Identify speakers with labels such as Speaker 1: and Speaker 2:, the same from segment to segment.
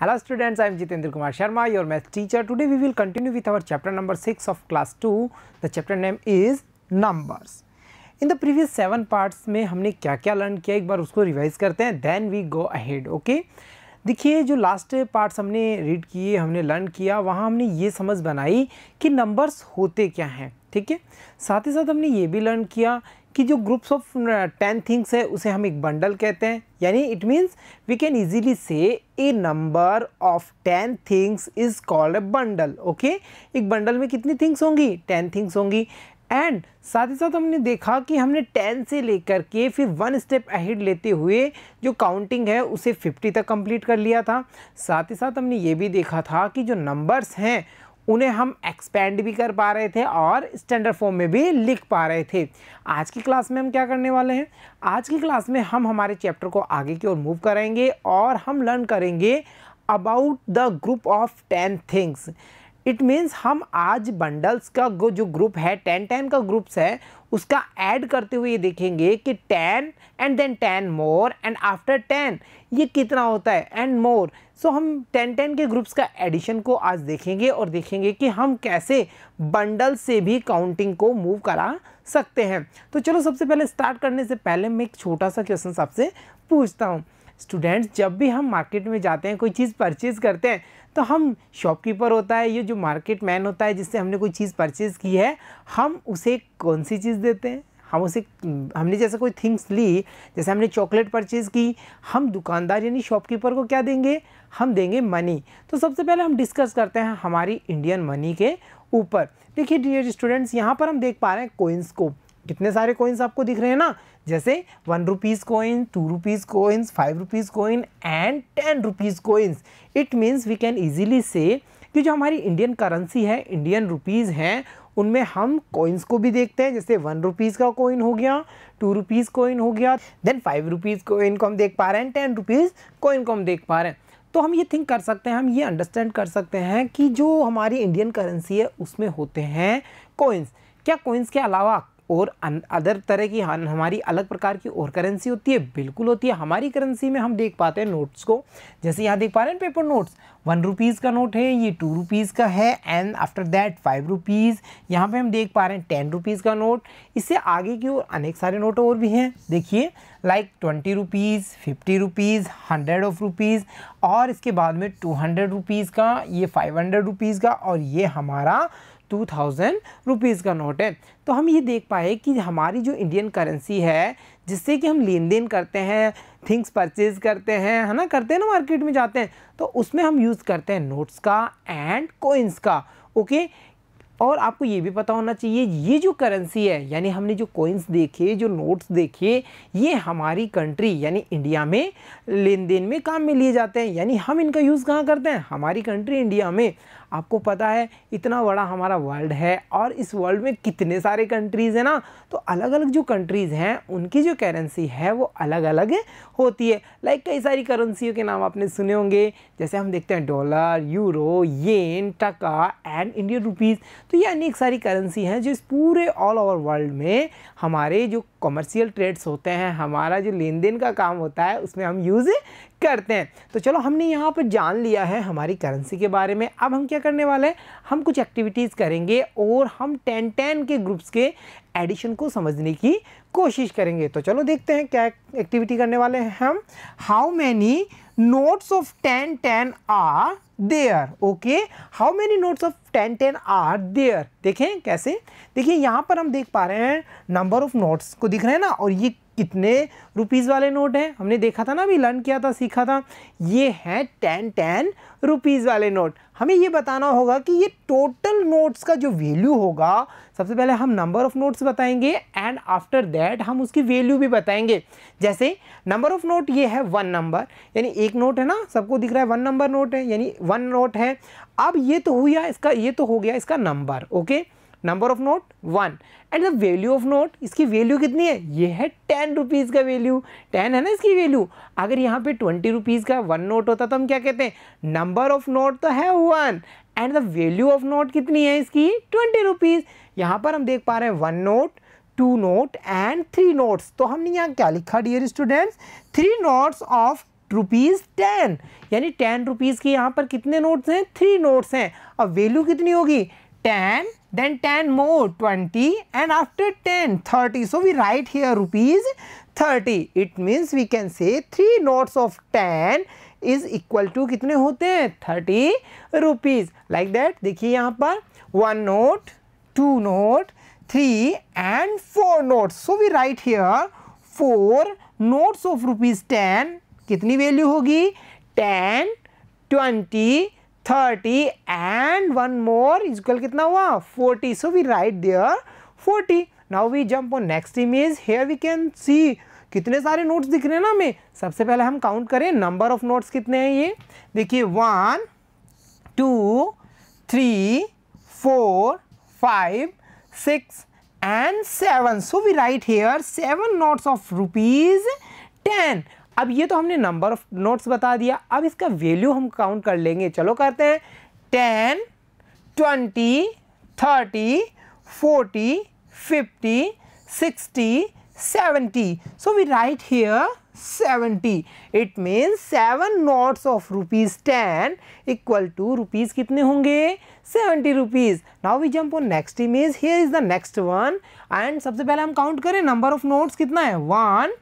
Speaker 1: Hello students I am Jitendra Kumar Sharma your math teacher today we will continue with our chapter number six of class two the chapter name is numbers in the previous seven parts में हमने क्या क्या learn किया, एक बार उसको revise करते हैं then we go ahead okay देखिए, जो लास्ट पार्ट्स हमने रीड किए, हमने लर्न किया, वहाँ हमने ये समझ बनाई कि नंबर्स होते क्या हैं, ठीक है? साथ ही साथ हमने ये भी लर्न किया कि जो ग्रुप्स ऑफ़ टेन थिंग्स है, उसे हम एक बंडल कहते हैं। यानी it means we can easily say a number of ten things is called a bundle okay एक बंडल में कितनी थिंग्स होंगी? टेन थिंग्स होंगी। एंड साथ ही साथ हमने देखा कि हमने टेन से लेकर के फिर वन स्टेप अहेड लेते हुए जो काउंटिंग है, उसे फिफ्टी तक कंप्लीट कर लिया था। साथ ही साथ हमने ये भी देखा था कि जो नंबर्स हैं उन्हें हम एक्सपेंड भी कर पा रहे थे और स्टैंडर्ड फॉर्म में भी लिख पा रहे थे। आज की क्लास में हम क्या करने वाले हैं? आज की क्लास में हम हमारे चैप्टर को आगे की ओर मूव करेंगे और हम लर्न करेंगे about the group of ten things it means हम आज बंडल्स का जो ग्रुप है टेन टेन का ग्रुप्स है, उसका ऐड करते हुए ये देखेंगे कि ten and then ten more and after ten ये कितना होता है एंड मोर सो हम टेन टेन के ग्रुप्स का एडिशन को आज देखेंगे और देखेंगे कि हम कैसे बंडल से भी काउंटिंग को मूव करा सकते हैं। तो चलो सबसे पहले स्टार्ट करने से पहले मैं एक छोटा सा क्वेश्चन आपसे पूछता हूँ। स्टूडेंट्स, जब भी हम मार्केट में जाते हैं, कोई चीज़ परचेज़ करते हैं तो हम शॉपकीपर होता है, ये जो मार्केट मैन होता है, जिससे हमने कोई चीज़ परचेज़ की है, हम उसे कौन सी चीज़ देते हैं? हम उसे, हमने जैसे कोई थिंग्स ली, जैसे हमने चॉकलेट परचेज़ की, हम दुकानदार यानी शॉपकीपर को क्या देंगे? हम देंगे मनी। तो सबसे पहले हम डिस्कस करते हैं हमारी इंडियन मनी के ऊपर। देखिए, डियर स्टूडेंट्स, यहाँ पर हम देख पा रहे हैं कोइंस को कितने सारे कोइंस आपको दिख रहे हैं ना? जैसे one rupees coin two rupees coins five rupees coin and ten rupees coins it means we can easily say कि जो हमारी इंडियन करेंसी है इंडियन रुपीज़ हैं, उनमें हम कोइंस को भी देखते हैं। जैसे वन रुपीज़ का कोइन हो गया टू रुपीज़ कोइन हो गया देन फाइव रुपीज़ कोइन को हम देख पा रहे हैं टेन रुपीज़ कोइन को हम देख पा रहे हैं। तो हम ये थिंक कर सकते हैं, हम ये अंडरस्टैंड कर सकते हैं कि जो हमारी इंडियन करेंसी है, उसमें होते हैं कोइंस क्या कोइंस के अलावा और अदर तरह की हमारी अलग प्रकार की और करेंसी होती है, बिल्कुल होती है। हमारी करेंसी में हम देख पाते हैं नोट्स को। जैसे यहाँ देख पा रहे हैं पेपर नोट्स वन रुपीज़ का नोट है, ये टू रुपीज़ का है and after that five rupees यहाँ पे हम देख पा रहे हैं टेन रुपीज़ का नोट इससे आगे की ओर अनेक सारे नोट और भी हैं। देखिए like twenty rupees fifty rupees hundred of rupees और इसके बाद में टू हंड्रेड रुपीज़ का, ये फाइव हंड्रेड रुपीज़ का, और ये हमारा टू थाउज़ेंड रुपीज़ का नोट है। तो हम ये देख पाए कि हमारी जो इंडियन करेंसी है, जिससे कि हम लेन देन करते हैं थिंग्स परचेज करते हैं, है ना, करते हैं ना मार्केट में जाते हैं तो उसमें हम यूज़ करते हैं नोट्स का एंड कोइंस का ओके और आपको ये भी पता होना चाहिए, ये जो करेंसी है, यानी हमने जो कोइंस देखे, जो नोट्स देखे, ये हमारी कंट्री यानी इंडिया में लेन देन में काम में लिए जाते हैं। यानी हम इनका यूज़ कहाँ करते हैं? हमारी कंट्री इंडिया में। आपको पता है, इतना बड़ा हमारा वर्ल्ड है और इस वर्ल्ड में कितने सारे कंट्रीज़ हैं ना? तो अलग अलग जो कंट्रीज़ हैं, उनकी जो करेंसी है, वो अलग अलग होती है। लाइक कई सारी करेंसियों के नाम आपने सुने होंगे, जैसे हम देखते हैं dollar euro yen taka and Indian rupees तो ये अनेक सारी करेंसी हैं जो इस पूरे ऑल ओवर वर्ल्ड में हमारे जो कमर्शियल ट्रेड्स होते हैं, हमारा जो लेन देन का काम होता है, उसमें हम यूज़ करते हैं। तो चलो हमने यहाँ पर जान लिया है हमारी करेंसी के बारे में। अब हम क्या करने वाले हैं। हम कुछ एक्टिविटीज़ करेंगे और हम टेन टेन के ग्रुप्स के एडिशन को समझने की कोशिश करेंगे। तो चलो देखते हैं क्या एक्टिविटी करने वाले हैं हम। How many notes of ten ten are there okay how many notes of ten ten are there देखें कैसे? देखिए, यहाँ पर हम देख पा रहे हैं नंबर ऑफ़ नोट्स को दिख रहे हैं ना, और ये कितने रुपीज़ वाले नोट हैं? हमने देखा था ना अभी लर्न किया था, सीखा था। ये हैं टेन टेन रुपीज़ वाले नोट हमें ये बताना होगा कि ये टोटल नोट्स का जो वैल्यू होगा, सबसे पहले हम नंबर ऑफ़ नोट्स बताएँगे एंड आफ्टर दैट हम उसकी वैल्यू भी बताएँगे। जैसे नंबर ऑफ़ नोट ये है वन नंबर यानी एक नोट है ना, सबको दिख रहा है वन नंबर नोट है, यानी वन नोट है। अब ये तो हुआ इसका, ये तो हो गया इसका number okay number of note one and the value of note इसकी वैल्यू कितनी है? ये है टेन रुपीज़ का वैल्यू टेन है ना इसकी वैल्यू अगर यहाँ पे ट्वेंटी रुपीज़ का वन नोट होता तो हम क्या कहते हैं? नंबर ऑफ़ नोट तो है one and the value of note कितनी है इसकी? ट्वेंटी रुपीज़ यहाँ पर हम देख पा रहे हैं one note two note and three notes तो हमने यहाँ क्या लिखा dear students three notes of rupees ten यानी टेन रुपीज़ के यहाँ पर कितने नोट्स हैं? थ्री नोट्स हैं. अब वैल्यू कितनी होगी? Ten then 10 more 20 and after 10 30 so we write here rupees 30 it means we can say three notes of 10 is equal to कितने होते हैं 30 rupees like that देखिए यहाँ पर one note two note three and four notes so we write here four notes of rupees 10 कितनी value होगी 10 20 thirty and one more equal कितना हुआ? Forty. So we write there forty. Now we jump on next image here we can see कितने सारे notes दिख रहे हैं ना हमें? सबसे पहले हम काउंट करें नंबर ऑफ़ नोट्स कितने हैं ये? देखिए one two three four five six and seven so we write here seven notes of rupees ten अब ये तो हमने नंबर ऑफ़ नोट्स बता दिया। अब इसका वैल्यू हम काउंट कर लेंगे। चलो करते हैं। Ten twenty thirty forty fifty sixty seventy so we write here seventy it means seven notes of rupees ten equal to rupees कितने होंगे? Seventy rupees now we jump on next image here is the next one and सबसे पहले हम count करें। Number of notes कितना है? One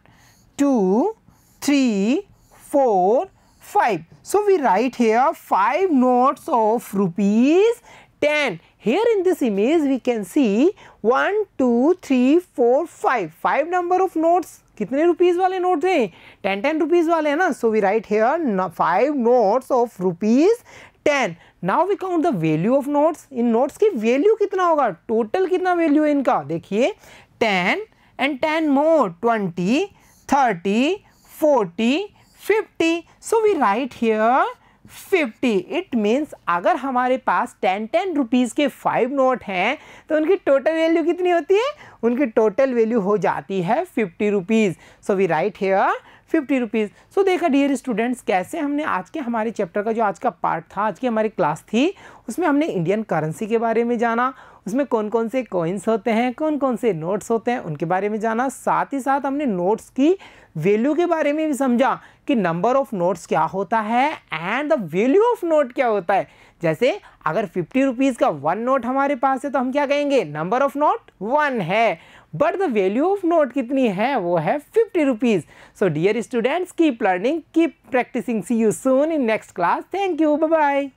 Speaker 1: two three, four, five. So we write here five notes of rupees 10. Here in this image we can see 1, 2, 3, 4, 5. 5 number of notes. कितने rupees वाले note हैं ten ten rupees वाले हैं ना so we write here five notes of rupees ten now we count the value of notes in notes की value कितना होगा total कितना वैल्यू है इनका देखिए ten and ten more twenty thirty 40, 50. So we write here 50. It means अगर हमारे पास 10 10 रुपीज़ के फाइव नोट हैं तो उनकी टोटल वैल्यू कितनी होती है उनकी टोटल वैल्यू हो जाती है fifty rupees so we write here fifty rupees. So देखा डियर स्टूडेंट्स कैसे हमने आज के हमारे चैप्टर का जो आज का पार्ट था, आज की हमारी क्लास थी, उसमें हमने इंडियन करेंसी के बारे में जाना, उसमें कौन कौन से कॉइन्स होते हैं कौन कौन से नोट्स होते हैं, उनके बारे में जाना, साथ ही साथ हमने नोट्स की वैल्यू के बारे में भी समझा कि नंबर ऑफ़ नोट्स क्या होता है and the value of note क्या होता है। जैसे, अगर फिफ्टी रुपीज़ का वन नोट हमारे पास है तो हम क्या कहेंगे? नंबर ऑफ़ नोट वन है। But the value of note कितनी है? वो है fifty rupees so dear students keep learning keep practising see you soon in next class thank you bye